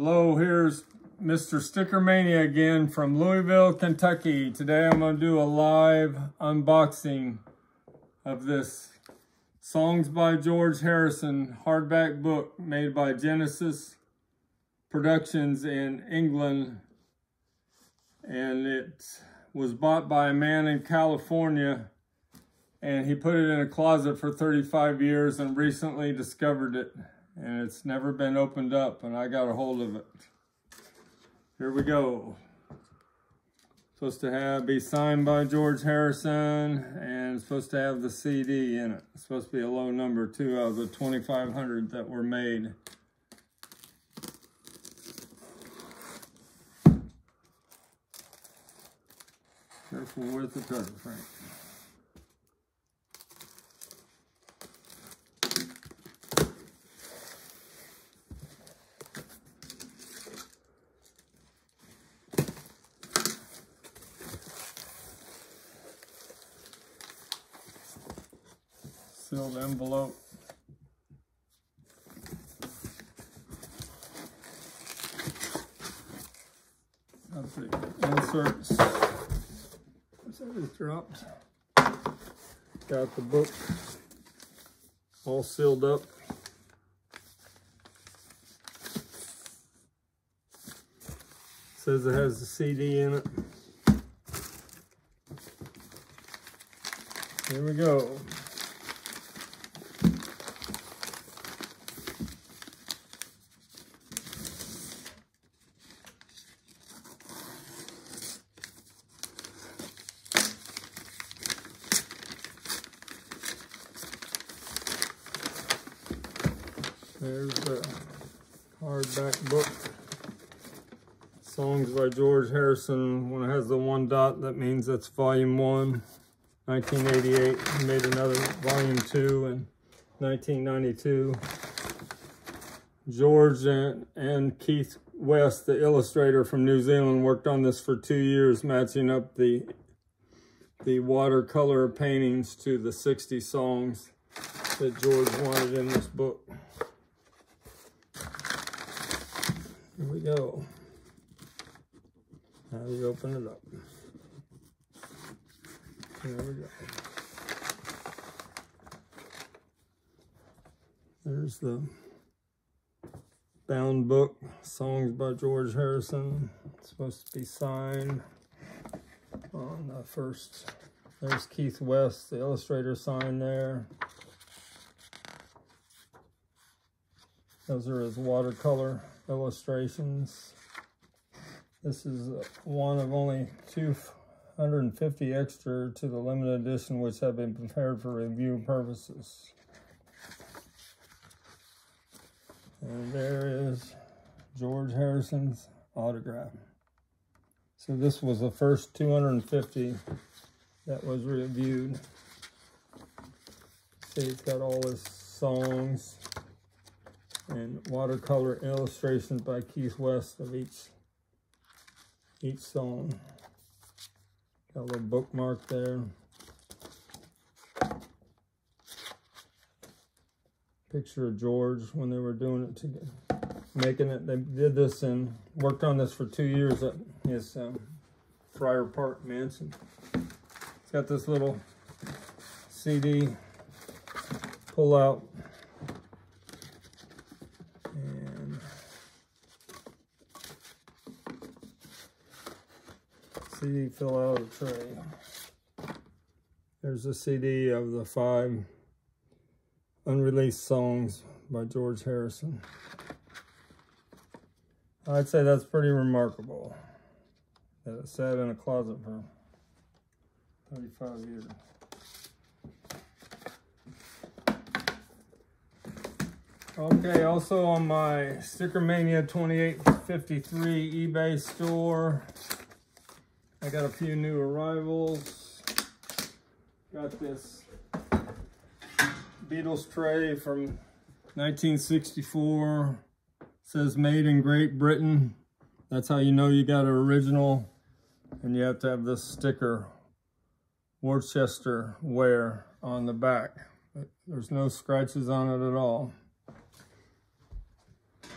Hello, here's Mr. Sticker Mania again from Louisville, Kentucky. Today I'm going to do a live unboxing of this Songs by George Harrison hardback book made by Genesis Productions in England. And it was bought by a man in California and he put it in a closet for 35 years and recently discovered it and it's never been opened up and I got a hold of it. Here we go. Supposed to have be signed by George Harrison and supposed to have the CD in it. It's supposed to be a low number too out of the 2,500 that were made. Careful with the cover, Frank. Sealed envelope. Got the inserts. That dropped. Got the book all sealed up. Says it has the CD in it. Here we go. There's the hardback book. Songs by George Harrison. When it has the one dot, that means that's volume one, 1988. He made another volume two in 1992. George and, and Keith West, the illustrator from New Zealand, worked on this for two years, matching up the the watercolor paintings to the 60 songs that George wanted in this book. Here we go. Now we open it up. There we go. There's the bound book, Songs by George Harrison. It's supposed to be signed on the first. There's Keith West, the illustrator signed there. Those are his watercolor illustrations. This is one of only 250 extra to the limited edition which have been prepared for review purposes. And there is George Harrison's autograph. So this was the first 250 that was reviewed. See, it's got all his songs and watercolor illustrations by Keith West of each each song. Got a little bookmark there. Picture of George when they were doing it together, making it. They did this and worked on this for two years at his um, Friar Park mansion. It's got this little CD pull out CD fill out a tray. There's a CD of the five unreleased songs by George Harrison. I'd say that's pretty remarkable that it sat in a closet for 35 years. Okay, also on my Sticker Mania 2853 eBay store, I got a few new arrivals. Got this Beatles tray from 1964. It says made in Great Britain. That's how you know you got an original. And you have to have this sticker, Worcester Ware, on the back. There's no scratches on it at all.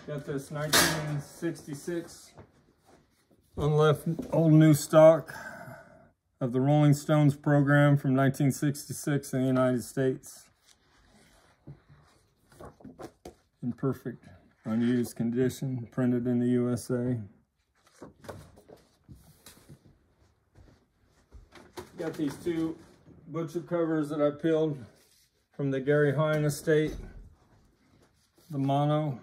Got this 1966 unleft old new stock of the Rolling Stones program from 1966 in the United States. In perfect, unused condition, printed in the USA. Got these two butcher covers that I peeled from the Gary Hine estate. The mono,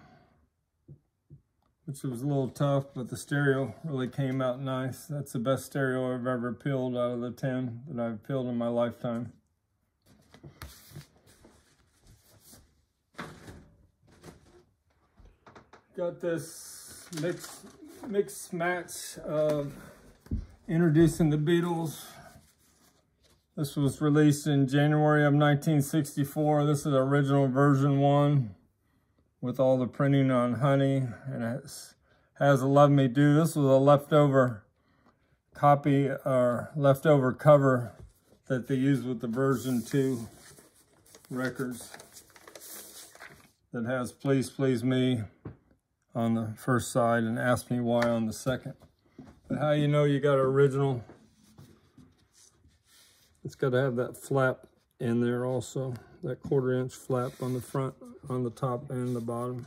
which was a little tough, but the stereo really came out nice. That's the best stereo I've ever peeled out of the 10 that I've peeled in my lifetime. Got this mix, mix match of introducing the Beatles this was released in January of 1964. This is the original version one with all the printing on honey and it has a Love Me Do. This was a leftover copy or leftover cover that they used with the version 2 records that has Please Please Me on the first side and Ask Me Why on the second. But how you know you got original it's got to have that flap in there also, that quarter inch flap on the front, on the top and the bottom.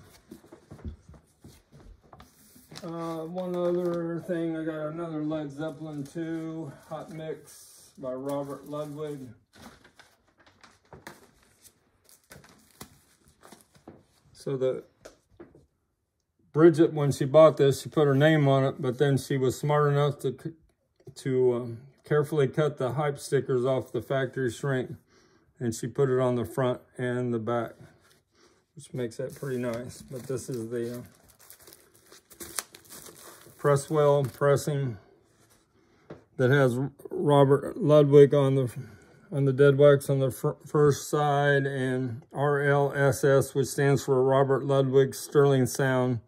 Uh, one other thing, I got another Led Zeppelin 2 Hot Mix by Robert Ludwig. So the Bridget, when she bought this, she put her name on it, but then she was smart enough to to um, carefully cut the hype stickers off the factory shrink and she put it on the front and the back, which makes that pretty nice. But this is the uh, Presswell pressing that has Robert Ludwig on the on the dead wax on the first side and RLSS, which stands for Robert Ludwig Sterling Sound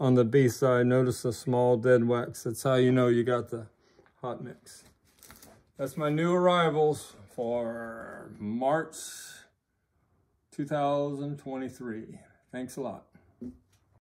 on the B side. Notice the small dead wax. That's how you know you got the hot mix. That's my new arrivals for March 2023. Thanks a lot.